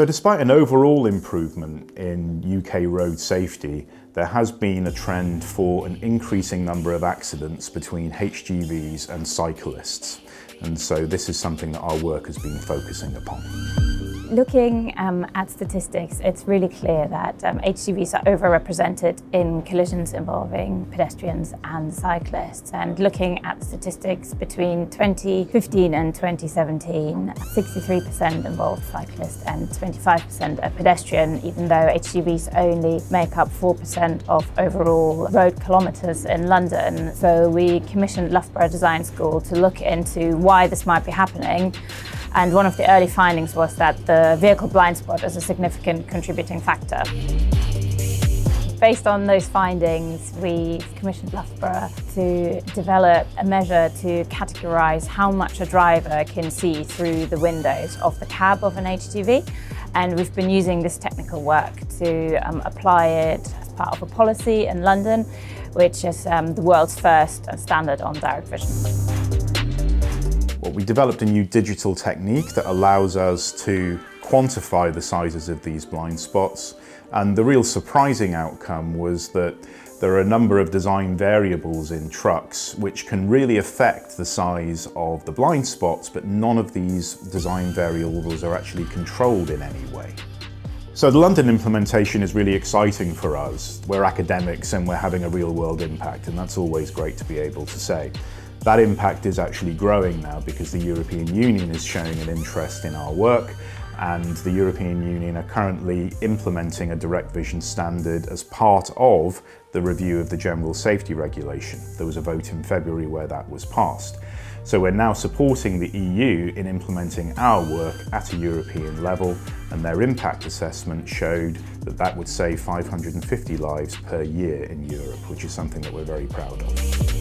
So despite an overall improvement in UK road safety, there has been a trend for an increasing number of accidents between HGVs and cyclists. And so this is something that our work has been focusing upon. Looking um, at statistics, it's really clear that um, HGVs are overrepresented in collisions involving pedestrians and cyclists. And looking at statistics between 2015 and 2017, 63% involved cyclists and 25% a pedestrian, even though HGVs only make up 4% of overall road kilometres in London. So we commissioned Loughborough Design School to look into why this might be happening and one of the early findings was that the vehicle blind spot is a significant contributing factor. Based on those findings, we commissioned Loughborough to develop a measure to categorise how much a driver can see through the windows of the cab of an HGV. And we've been using this technical work to um, apply it as part of a policy in London, which is um, the world's first standard on direct vision. Well, we developed a new digital technique that allows us to quantify the sizes of these blind spots. And the real surprising outcome was that there are a number of design variables in trucks which can really affect the size of the blind spots, but none of these design variables are actually controlled in any way. So the London implementation is really exciting for us. We're academics and we're having a real world impact and that's always great to be able to say. That impact is actually growing now because the European Union is showing an interest in our work and the European Union are currently implementing a direct vision standard as part of the review of the General Safety Regulation. There was a vote in February where that was passed. So we're now supporting the EU in implementing our work at a European level and their impact assessment showed that that would save 550 lives per year in Europe, which is something that we're very proud of.